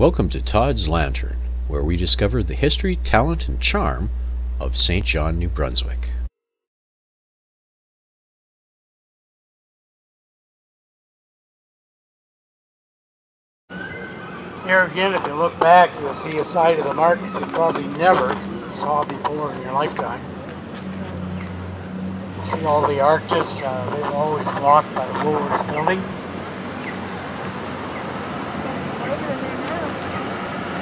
Welcome to Todd's Lantern, where we discover the history, talent, and charm of St. John, New Brunswick. Here again, if you look back, you'll see a side of the market you probably never saw before in your lifetime. You see all the arches, uh, they're always blocked by the Woolworths building. brighter in there now.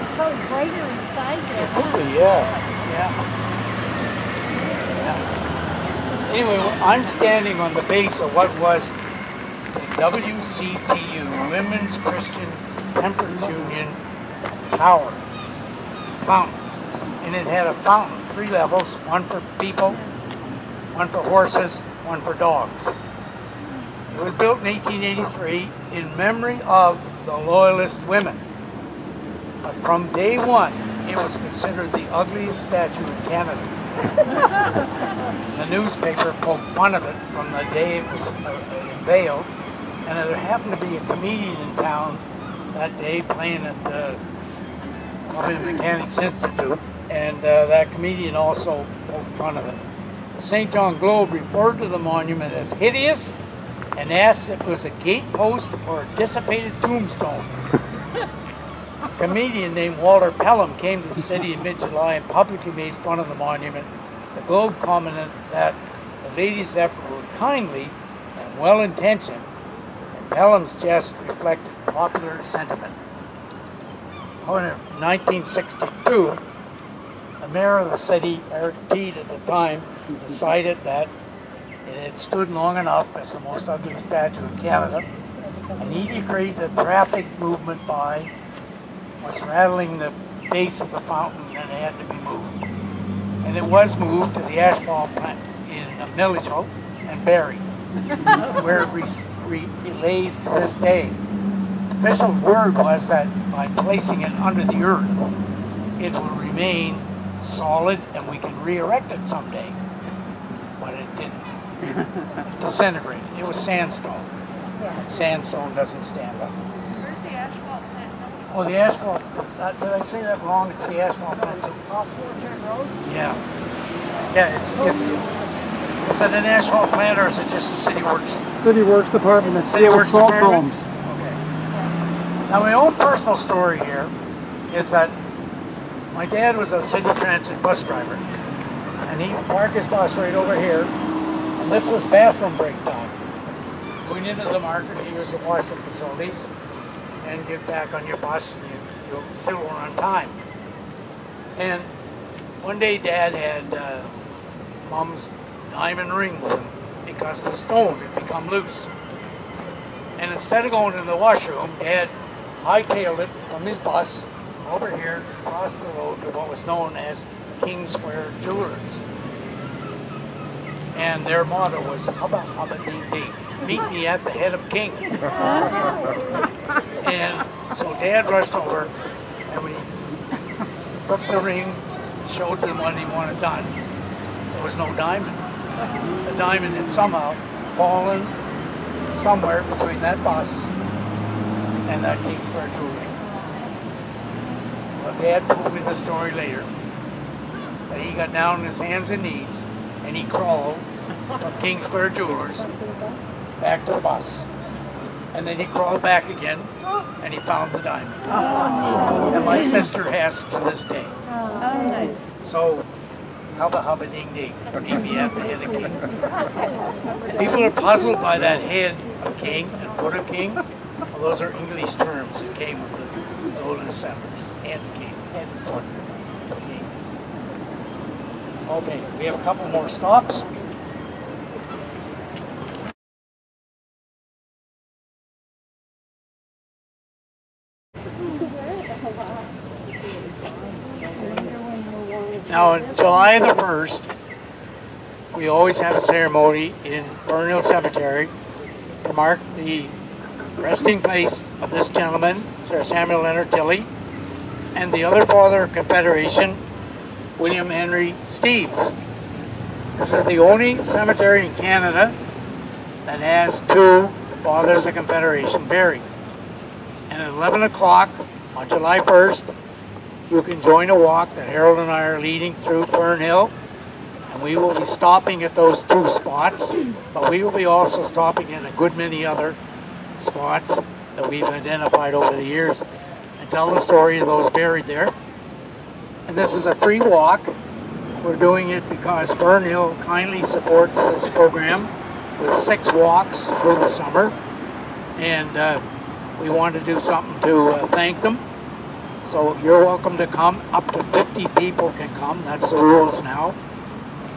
It's probably brighter there. yeah. Yeah. Yeah. Anyway, I'm standing on the base of what was the WCTU, Women's Christian Temperance Union Tower fountain. And it had a fountain, three levels, one for people, one for horses, one for dogs. It was built in 1883 in memory of the Loyalist women. But from day one, it was considered the ugliest statue in Canada. the newspaper poked fun of it from the day it was uh, unveiled, and there happened to be a comedian in town that day playing at the Columbian Mechanics Institute, and uh, that comedian also poked fun of it. The St. John Globe referred to the monument as hideous and asked if it was a gatepost or a dissipated tombstone. Comedian named Walter Pelham came to the city in mid-July and publicly made fun of the monument. The Globe commented that the ladies' effort were kindly and well-intentioned, and Pelham's jest reflected popular sentiment. In 1962, the mayor of the city, Eric Teed at the time, decided that it had stood long enough as the most ugly statue in Canada, and he decreed that traffic movement by was rattling the base of the fountain and it had to be moved. And it was moved to the asphalt plant in Millidgeville and Barrie, where it re- re- it lays to this day. Official word was that by placing it under the earth, it will remain solid and we can re-erect it someday. But it didn't. It disintegrated. It was sandstone. And sandstone doesn't stand up. Where's the asphalt plant? Oh, the asphalt, uh, did I say that wrong? It's the asphalt plant. Off Fullerton Road? Yeah. Yeah, it's, it's, is it an asphalt plant or is it just the city works? City Works Department that City Works salt Department? domes. Okay. Now, my own personal story here is that my dad was a city transit bus driver, and he parked his bus right over here, and this was bathroom break time. Going into the market to use the washroom facilities, and get back on your bus, and you, you'll still were on time. And one day, Dad had uh, Mom's diamond ring with him because the stone had become loose. And instead of going to the washroom, Dad hightailed it from his bus over here across the road to what was known as King Square Jewelers. And their motto was Hubba Hubba Ding Ding. Meet me at the head of King. and so Dad rushed over and we took the ring, showed them what he wanted done. There was no diamond. The diamond had somehow fallen somewhere between that bus and that King Square jewelry. Well, Dad told me the story later. That he got down on his hands and knees and he crawled from King Square Jewelers back to the bus. And then he crawled back again and he found the diamond. And my sister has it to this day. Oh, nice. So, hubba hubba ding ding, meet me the head of king. People are puzzled by that head of king and foot of king. Well, those are English terms that came with the, golden settlers. Head king, head foot king. Okay, we have a couple more stops. Now, on July the 1st, we always have a ceremony in Fern Hill Cemetery to mark the resting place of this gentleman, Sir Samuel Leonard Tilley, and the other father of Confederation, William Henry Steeves. This is the only cemetery in Canada that has two fathers of Confederation buried. And at 11 o'clock On July 1st, you can join a walk that Harold and I are leading through Fern Hill. And we will be stopping at those two spots, but we will be also stopping in a good many other spots that we've identified over the years and tell the story of those buried there. And this is a free walk. We're doing it because Fern Hill kindly supports this program with six walks through the summer. And uh, we want to do something to uh, thank them. So you're welcome to come. Up to 50 people can come. That's the rules now.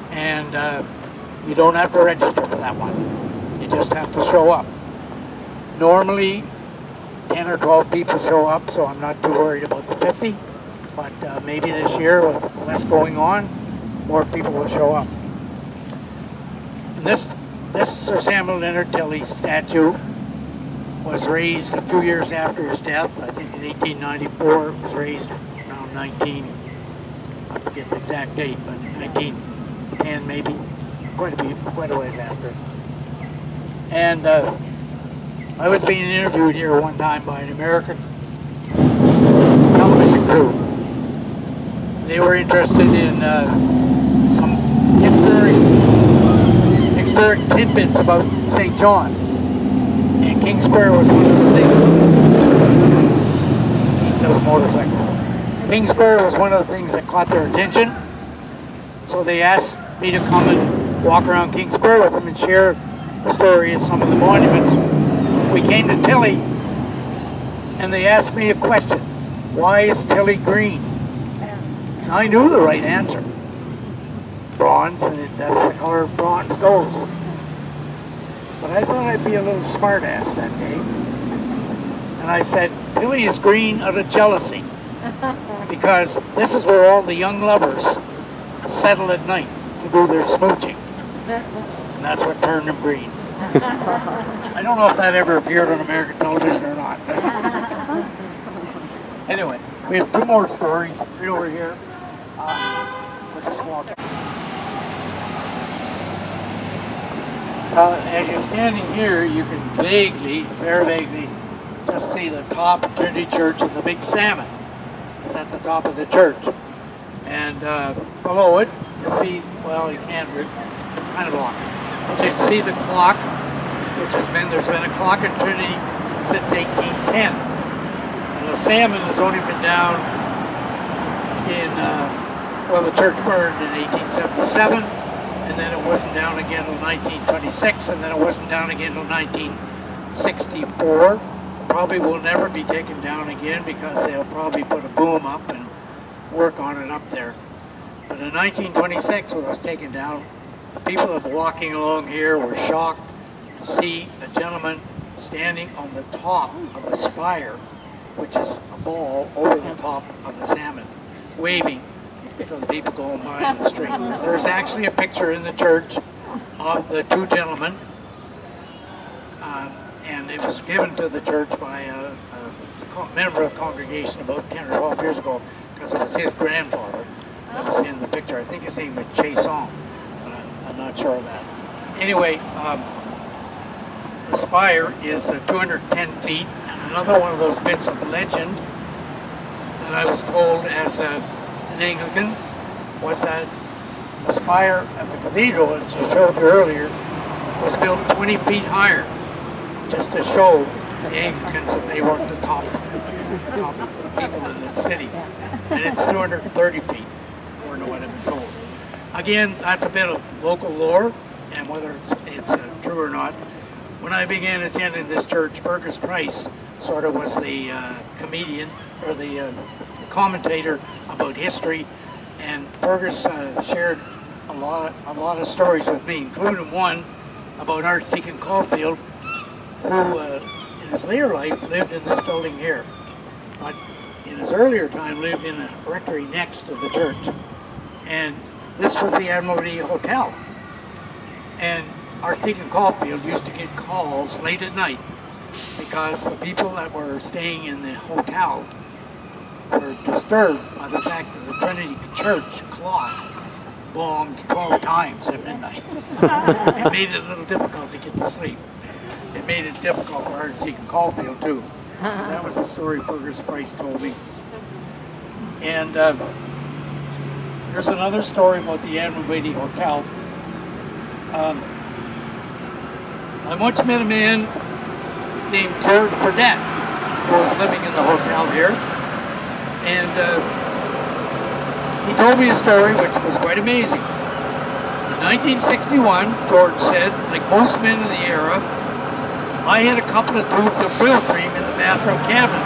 And uh, you don't have to register for that one. You just have to show up. Normally, 10 or 12 people show up, so I'm not too worried about the 50. But uh, maybe this year, with less going on, more people will show up. And this, this Sir Samuel Leonard Tilley statue was raised a few years after his death. I think in 1894 it was raised around 19, I forget the exact date, but 1910 maybe, quite a bit, quite a ways after. And uh, I was being interviewed here one time by an American television crew. They were interested in uh, some historic, historic tidbits about St. John. And King Square was one of the things. Those motorcycles. King Square was one of the things that caught their attention. So they asked me to come and walk around King Square with them and share the story of some of the monuments. We came to Tilley and they asked me a question. Why is Tilley green? And I knew the right answer. Bronze, and that's the color bronze goes. But I thought I'd be a little smartass that day. And I said, Tilley is green out of jealousy. Because this is where all the young lovers settle at night to do their smooching. And that's what turned him green. I don't know if that ever appeared on American television or not. anyway, we have two more stories right over here. Uh, we'll just walk. Uh, as you're standing here, you can vaguely, very vaguely, just see the top Trinity Church and the big salmon. It's at the top of the church. And uh, below it, you see, well, you can't, kind of block. But you can see the clock, which has been, there's been a clock in Trinity since 1810. And the salmon has only been down in, uh, well, the church burned in 1877 and then it wasn't down again until 1926, and then it wasn't down again until 1964. Probably will never be taken down again because they'll probably put a boom up and work on it up there. But in 1926, when it was taken down, people that were walking along here were shocked to see a gentleman standing on the top of a spire, which is a ball over the top of the salmon, waving the people going by in the street. There's actually a picture in the church of the two gentlemen, um, and it was given to the church by a, a member of the congregation about 10 or 12 years ago because it was his grandfather that was in the picture. I think his name was Chason, but I'm, I'm not sure of that. Anyway, um, the spire is uh, 210 feet, and another one of those bits of legend that I was told as a, an Anglican was that the spire at the cathedral, as you showed you earlier, was built 20 feet higher, just to show the Anglicans that they weren't the top, top people in the city. And it's 230 feet, according to what I've been told. Again, that's a bit of local lore, and whether it's, it's uh, true or not. When I began attending this church, Fergus Price sort of was the uh, comedian or the uh, commentator about history, and Fergus uh, shared a lot, of, a lot of stories with me, including one about Archdeacon Caulfield, who uh, in his later life lived in this building here, but in his earlier time lived in a rectory next to the church, and this was the Admiral Beatty Hotel. And Archdeacon Caulfield used to get calls late at night because the people that were staying in the hotel were disturbed by the fact that the Trinity Church clock bonged 12 times at midnight. it made it a little difficult to get to sleep. It made it difficult for Archdeacon Caulfield too. That was the story Fergus Price told me. And uh, there's another story about the Beatty Hotel. Um, I once met a man named George Burdett who was living in the hotel here. And uh, he told me a story which was quite amazing. In 1961, George said, like most men in the era, I had a couple of tubes of Brylcreem in the bathroom cabinet.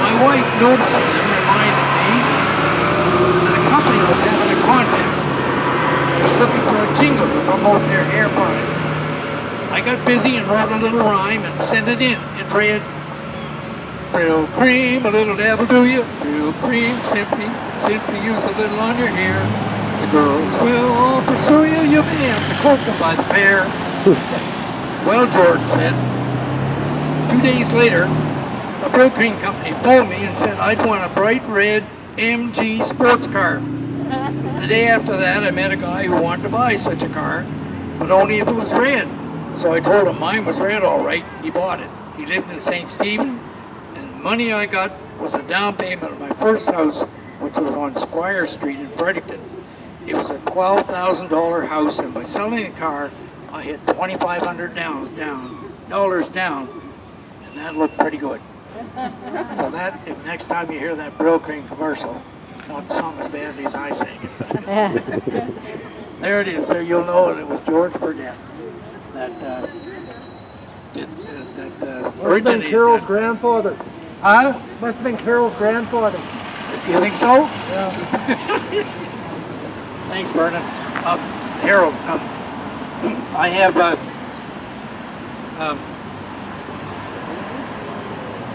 My wife, noticed them, reminded me that a company was having a contest. They was looking for a jingle to promote their hair product. I got busy and wrote a little rhyme and sent it in. It read, Brylcreem, a little dabble do you? Brylcreem, simply, simply use a little on your hair. The girls will all pursue you, you may have to them by the pair. well, George said, two days later, a cream company phoned me and said I'd want a bright red MG sports car. The day after that, I met a guy who wanted to buy such a car, but only if it was red. So I told him mine was red all right. He bought it. He lived in St. Stephen, money I got was a down payment of my first house, which was on Squire Street in Fredericton. It was a $12,000 house, and by selling the car, I hit 2,500 down, down dollars down, and that looked pretty good. So that, if next time you hear that Brylcreem commercial, not sung as badly as I sang it, but there it is. There you'll know it. It was George Burdett that uh, did, uh, that uh, Must originated Carol's that. grandfather. Huh? Must have been Carol's grandfather. You think so? Yeah. Thanks, Vernon. Um, Harold, um, I have uh, um,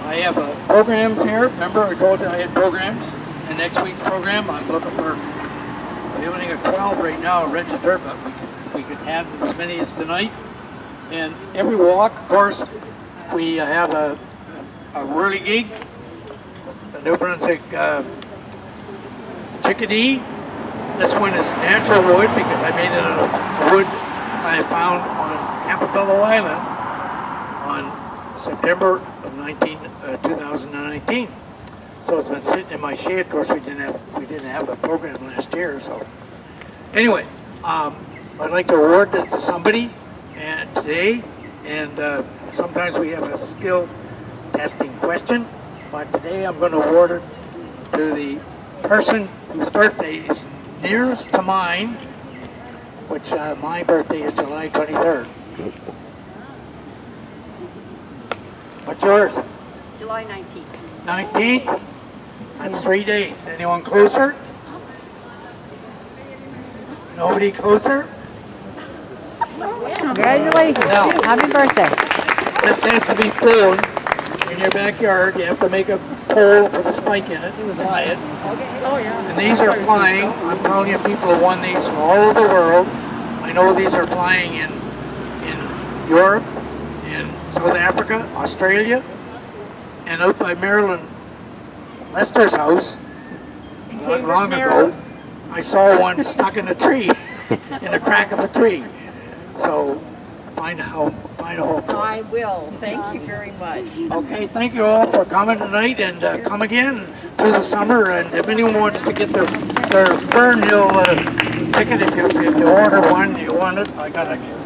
I have uh, programs here. Remember, I told you I had programs. And next week's program, I'm looking for. We only got 12 right now registered, but we could we could have as many as tonight. And every walk, of course, we have a a whirly gig, the New Brunswick uh, chickadee. This one is natural wood because I made it out of wood I found on Campobello Island on September of 19, uh, 2019. So it's been sitting in my shed. Of course, we didn't have we didn't have the program last year. So anyway, um, I'd like to award this to somebody and today. And uh, sometimes we have a skill testing question, but today I'm going to award it to the person whose birthday is nearest to mine, which uh, my birthday is July 23rd. What's yours? July 19th. 19th? That's three days. Anyone closer? Nobody closer? Congratulations. No. Happy birthday. This has to be flown in your backyard. You have to make a pole with a spike in it and fly it. Oh, yeah. And these are flying. I'm telling you, people have won these from all over the world. I know these are flying in in Europe, in South Africa, Australia, and out by Maryland, Lester's house. Not long ago, I saw one stuck in a tree, in the crack of a tree. So find home, find a. I will. Thank you very much. Okay, thank you all for coming tonight and uh, come again through the summer. And if anyone wants to get their, their Fern Hill uh, ticket, if you, if you order one, you want it, I got a